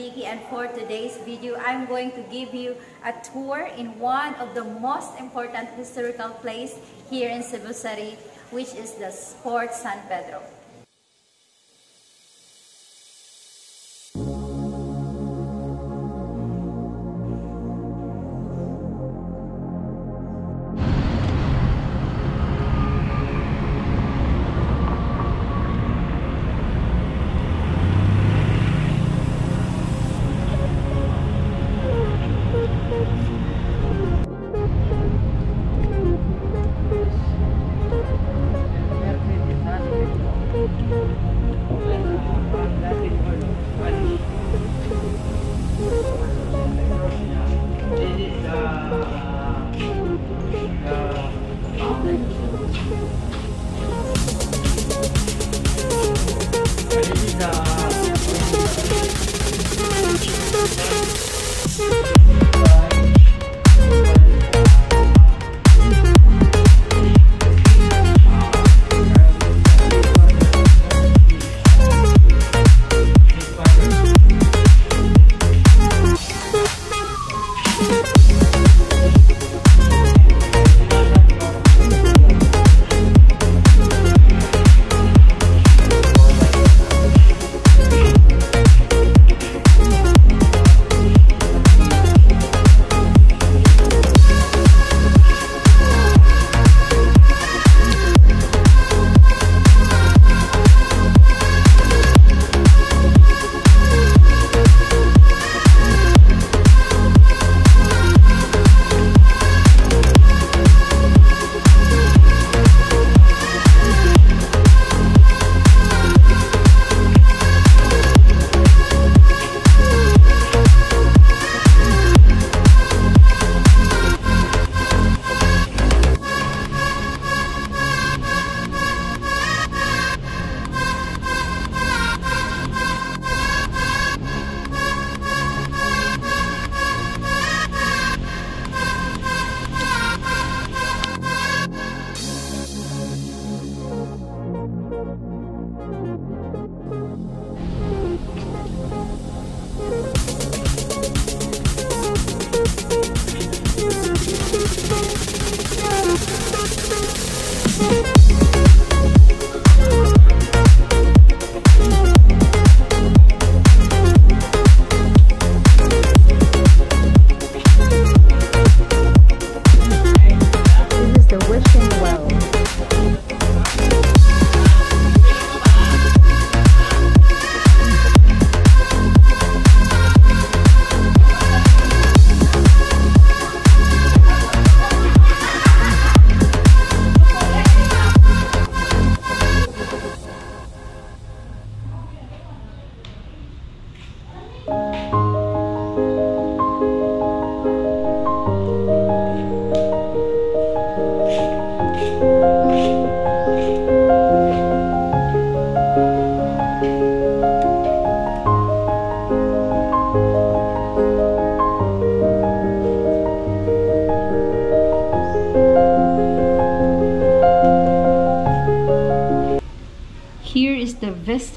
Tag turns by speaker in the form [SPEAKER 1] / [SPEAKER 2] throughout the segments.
[SPEAKER 1] And for today's video, I'm going to give you a tour in one of the most important historical place here in Cebu City, which is the Fort San Pedro.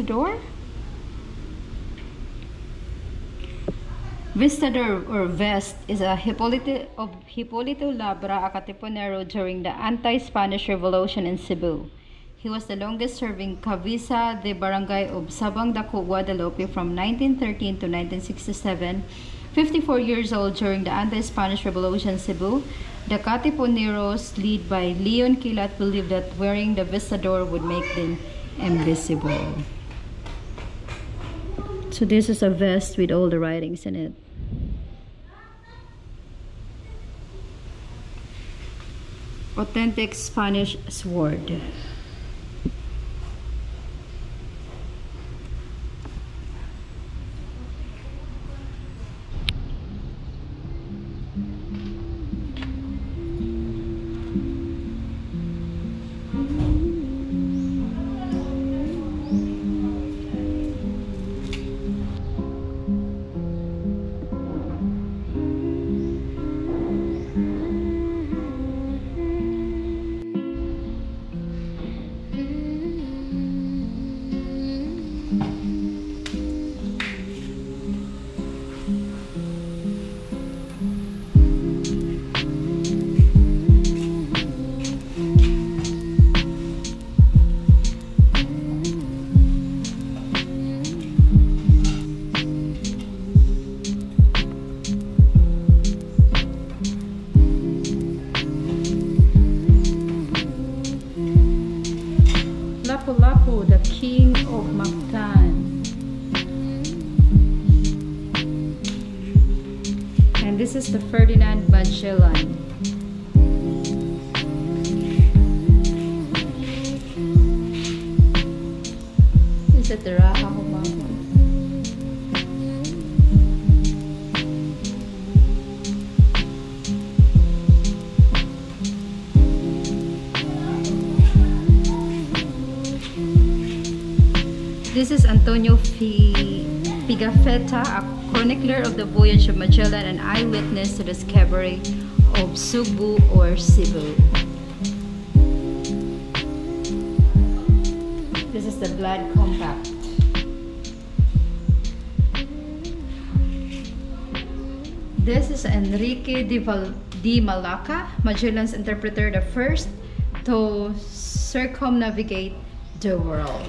[SPEAKER 2] Vistador. Vistador or Vest is a Hipólito of Hipólito Labra, a Katipunero during the anti-Spanish Revolution in Cebu. He was the longest-serving Cabeza de Barangay of Sabang Dako, Guadalupe from 1913 to 1967. 54 years old during the anti-Spanish Revolution in Cebu, the Katipuneros, led by Leon Kilat, believed that wearing the Vistador would make them invisible. So this is a vest with all the writings in it. Authentic Spanish sword. Ferdinand Magellan. Is it the Raha Humabon? This is Antonio Fi Pigafetta, a chronicler of the voyage of Magellan and eyewitness to the discovery of Cebu or Cebu. This is the blood compact. This is Enrique de, Val de Malacca, Magellan's interpreter, the first to circumnavigate the world.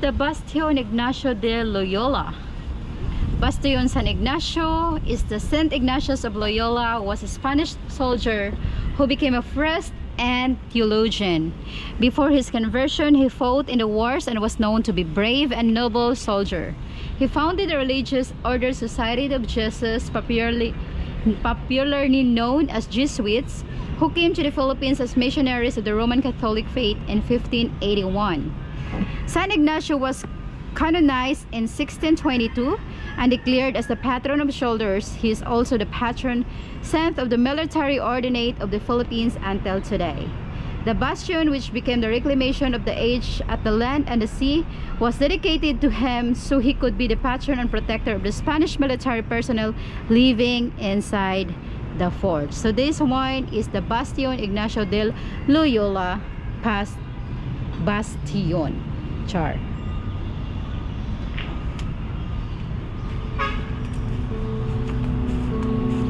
[SPEAKER 2] The Bastion Ignacio de Loyola. Bastion San Ignacio is the Saint Ignatius of Loyola was a Spanish soldier who became a priest and theologian. Before his conversion, he fought in the wars and was known to be brave and noble soldier. He founded the religious order Society of Jesus, popularly, popularly known as Jesuits, who came to the Philippines as missionaries of the Roman Catholic faith in 1581. San Ignacio was canonized in 1622 and declared as the patron of shoulders, he is also the patron saint of the military ordinate of the Philippines until today. The bastion, which became the reclamation of the age at the land and the sea, was dedicated to him so he could be the patron and protector of the Spanish military personnel living inside the fort. So this one is the Bastion Ignacio del Loyola past Bastion. Char.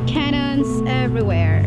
[SPEAKER 2] Cannons everywhere.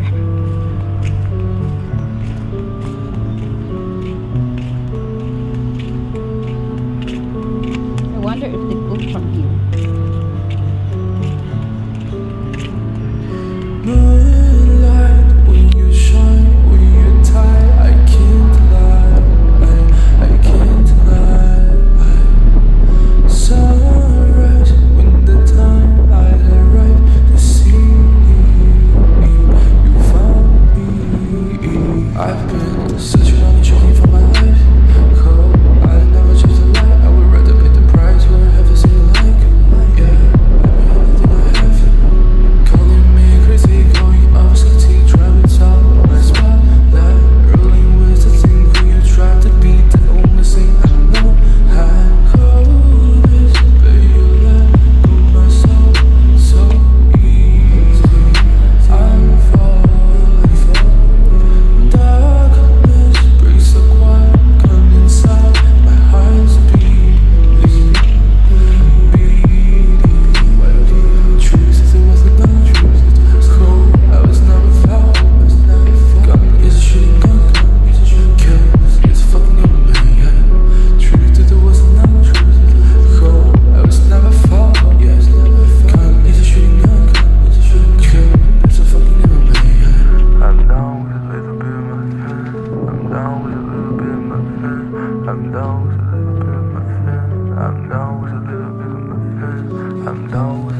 [SPEAKER 2] I'm going.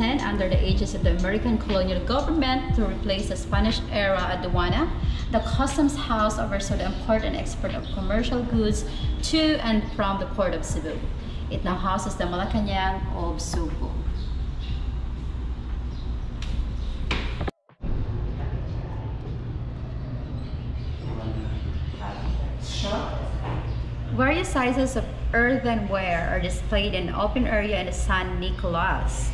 [SPEAKER 2] 2010 under the aegis of the American colonial government to replace the Spanish-era aduana, the customs house oversaw the import and export of commercial goods to and from the port of Cebu. It now houses the Malacanang of Cebu. Various sizes of earthenware are displayed in open area in the San Nicolas.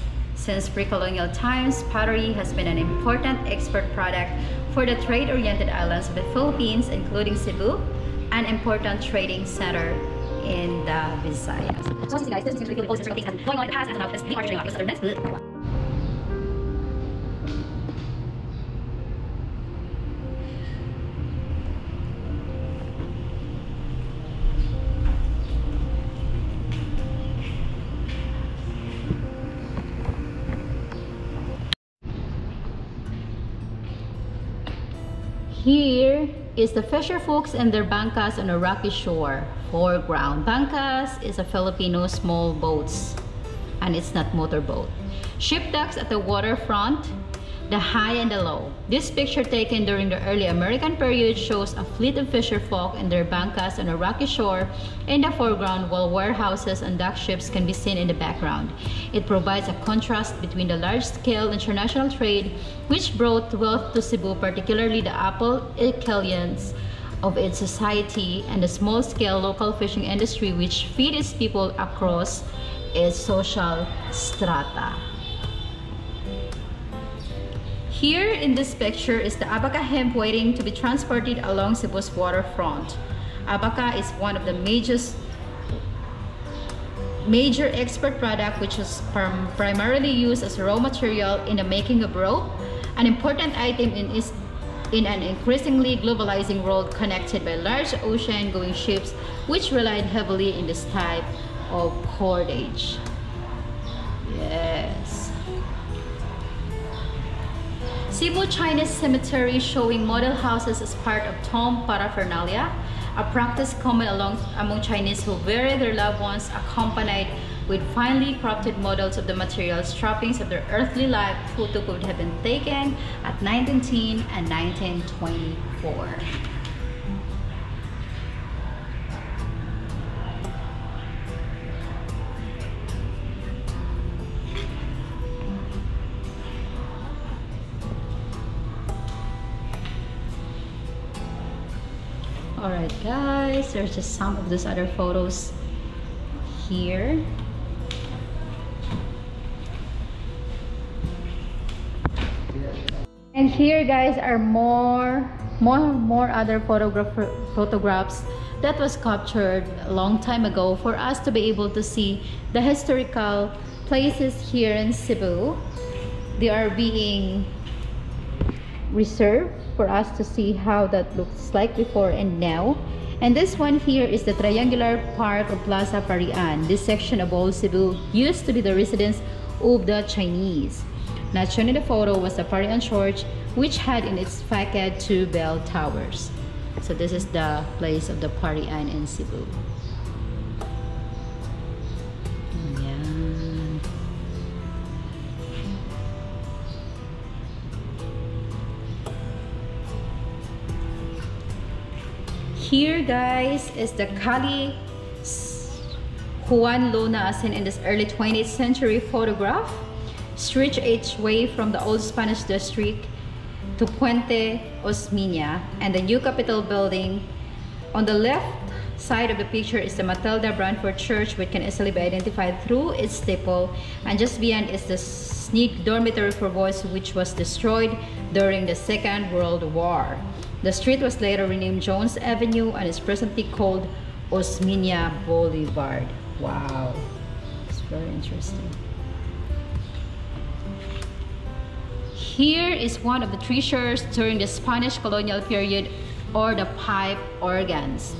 [SPEAKER 2] Since pre-colonial times, pottery has been an important export product for the trade-oriented islands of the Philippines, including Cebu, an important trading center in the Visayas. So, guys, this is really cool. This is going on in the past and now the Here is the fisher folks and their bangkas on a rocky shore. Foreground. Bangkas is a Filipino small boats and it's not motorboat. Ship docks at the waterfront, the high and the low. This picture taken during the early American period shows a fleet of fisher folk and their bangkas on a rocky shore in the foreground while warehouses and dock ships can be seen in the background. It provides a contrast between the large-scale international trade which brought wealth to Cebu, particularly the apple echelons of its society and the small-scale local fishing industry which feed its people across its social strata. Here in this picture is the abaca hemp waiting to be transported along Cebu's waterfront. Abaca is one of the major major export product which is prim primarily used as raw material in the making of rope, an important item in, is, in an increasingly globalizing world connected by large ocean-going ships which relied heavily in this type of cordage. Cebu Chinese Cemetery showing model houses as part of tomb paraphernalia, a practice common along, among Chinese who bury their loved ones accompanied with finely crafted models of the materials trappings of their earthly life photo could have been taken at 1910 and 1924. Alright guys, there's just some of those other photos here. And here guys are more more more other photograph photographs that was captured a long time ago for us to be able to see the historical places here in Cebu. They are being reserved for us to see how that looks like before and now. And this one here is the triangular park of Plaza Parian. This section of old Cebu used to be the residence of the Chinese. Not shown in the photo was the Parian Church, which had in its facade two bell towers. So this is the place of the Parian in Cebu. Here, guys, is the Kali Juan Luna seen in this early 20th century photograph. Stretch its way from the old Spanish district to Puente Osmeña and the new Capitol building. On the left side of the picture is the Matilda Bradford Church which can easily be identified through its steeple and just beyond is the Sneak Dormitory for Boys which was destroyed during the Second World War. The street was later renamed Jones Avenue and is presently called Osmeña Boulevard. Wow, it's very interesting. Here is one of the treasures during the Spanish colonial period or the pipe organs.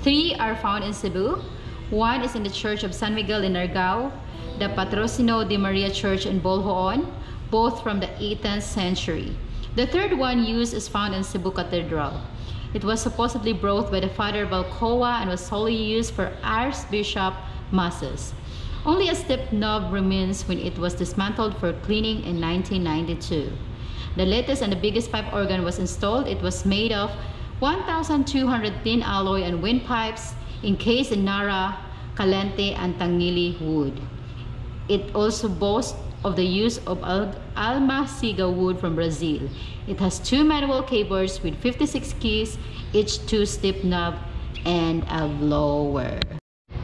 [SPEAKER 2] Three are found in Cebu. One is in the Church of San Miguel in Argao, the Patrocinio de Maria Church in Boljoon, both from the 18th century. The third one used is found in Cebu Cathedral. It was supposedly brought by the Father Balcoa and was solely used for Archbishop masses. Only a steep knob remains when it was dismantled for cleaning in 1992. The latest and the biggest pipe organ was installed. It was made of 1,200 thin alloy and windpipes encased in Narra, Calente, and Tangili wood. It also boasts of the use of Al Almaciga wood from Brazil. It has two manual keyboards with 56 keys, each two steep knob and a blower.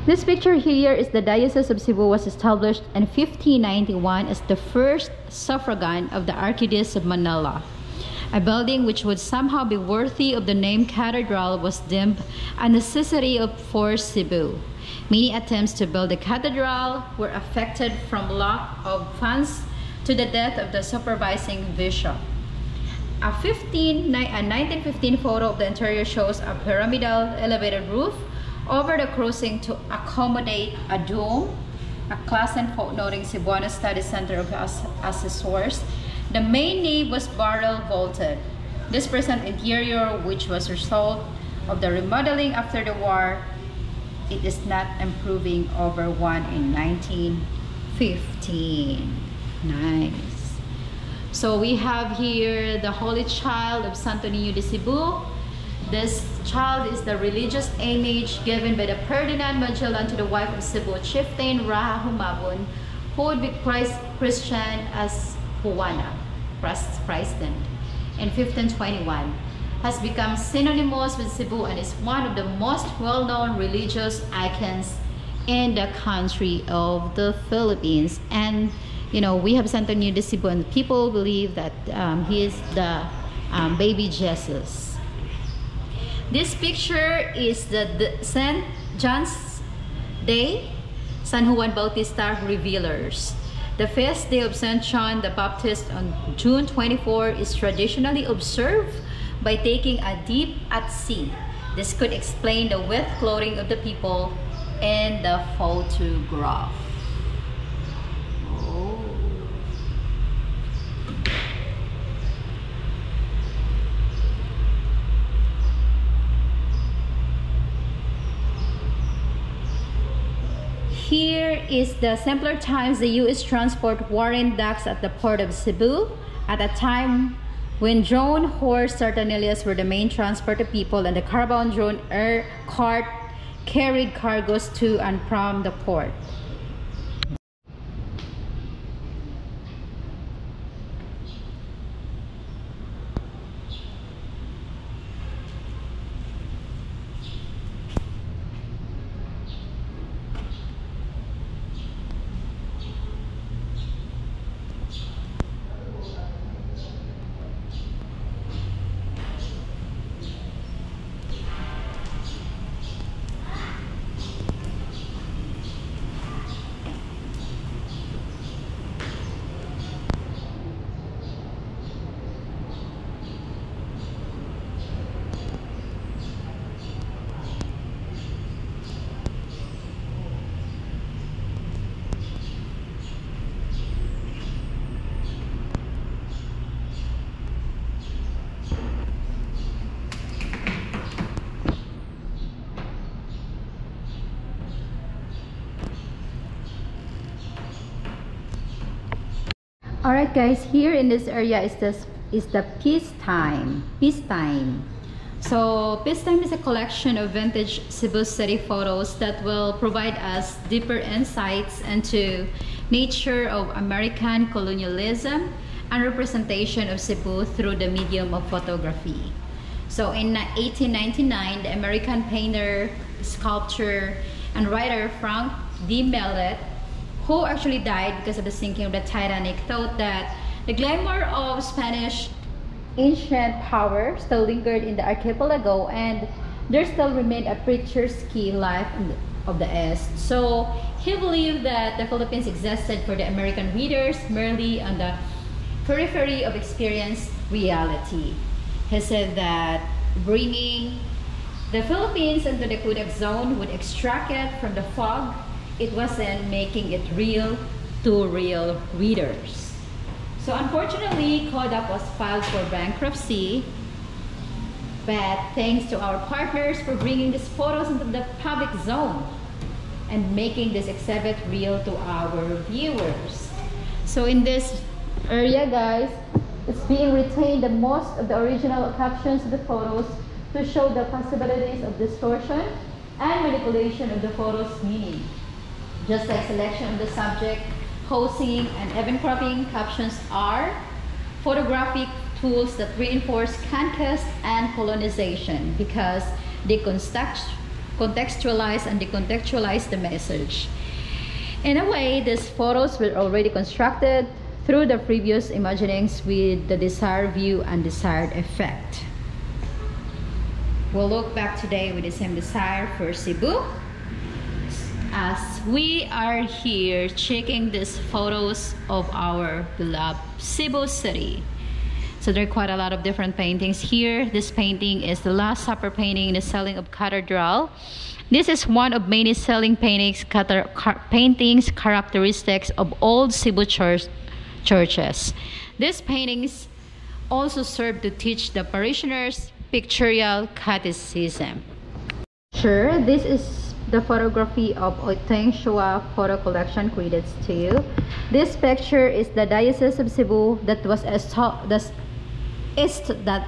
[SPEAKER 2] This picture here is the Diocese of Cebu was established in 1591 as the first suffragan of the Archdiocese of Manila. A building which would somehow be worthy of the name cathedral was deemed a necessity of for Cebu. Many attempts to build the cathedral were affected from lack of funds to the death of the supervising bishop. A, 15, a 1915 photo of the interior shows a pyramidal elevated roof over the crossing to accommodate a dome, a class and footnoting Cebuano Study Center of Assessors. The main nave was barrel vaulted. This present interior, which was a result of the remodeling after the war, it is not improving over one in 1915. Nice. So we have here the Holy Child of Santo Niño de Cebu. This child is the religious image given by the Ferdinand Magellan to the wife of Cebu chieftain Raha Humabon, who would be Christ Christian as Juana, Christ, President, in 1521 has become synonymous with Cebu and is one of the most well-known religious icons in the country of the Philippines. And, you know, we have Santo Niño de Cebu and people believe that um, he is the um, baby Jesus. This picture is the, the St. John's Day, San Juan Bautista Revealers. The feast day of St. John the Baptist on June 24 is traditionally observed by taking a dip at sea. This could explain the wet clothing of the people in the photograph. Here is the simpler times the U.S. transport Warren docks at the port of Cebu at a time when drone horse tartanillas were the main transport of people and the caravan drone air cart carried cargoes to and from the port. Alright guys, here in this area is this is the Peace Time. Peace Time. So Peace Time is a collection of vintage Cebu City photos that will provide us deeper insights into nature of American colonialism and representation of Cebu through the medium of photography. So in 1899, the American painter, sculptor, and writer Frank D. Millet who actually died because of the sinking of the Titanic, thought that the glamour of Spanish ancient power still lingered in the archipelago and there still remained a picturesque life of the East. So he believed that the Philippines existed for the American readers merely on the periphery of experienced reality. He said that bringing the Philippines into the Kodak zone would extract it from the fog it wasn't making it real to real readers. So unfortunately, Kodak was filed for bankruptcy. But thanks to our partners for bringing these photos into the public zone. and making this exhibit real to our viewers. So in this area guys, it's being retained the most of the original captions of the photos to show the possibilities of distortion and manipulation of the photo's meaning. Just like selection of the subject, posing, and even cropping, captions are photographic tools that reinforce conquest and colonization because they context- contextualize and decontextualize the message. In a way, these photos were already constructed through the previous imaginings with the desired view and desired effect. We'll look back today with the same desire for Cebu. We are here checking these photos of our beloved Cebu City. So there are quite a lot of different paintings here. This painting is the Last Supper painting in the selling of Cathedral. This is one of many selling paintings, paintings characteristics of old Cebu church, churches. These paintings also serve to teach the parishioners pictorial catechism. Sure, this is the photography of Oiteng Shua photo collection credits to you. This picture is the Diocese of Cebu that was esto- the east that